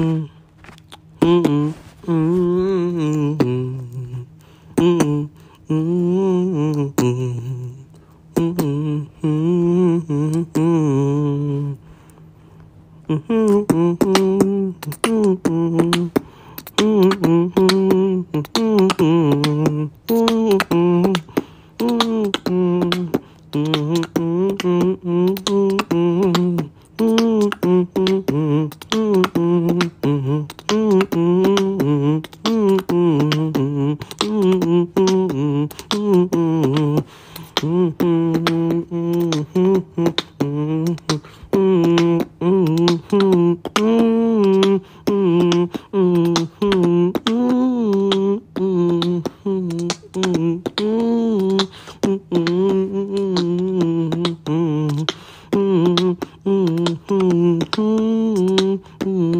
Mm-hmm. Mm-hmm.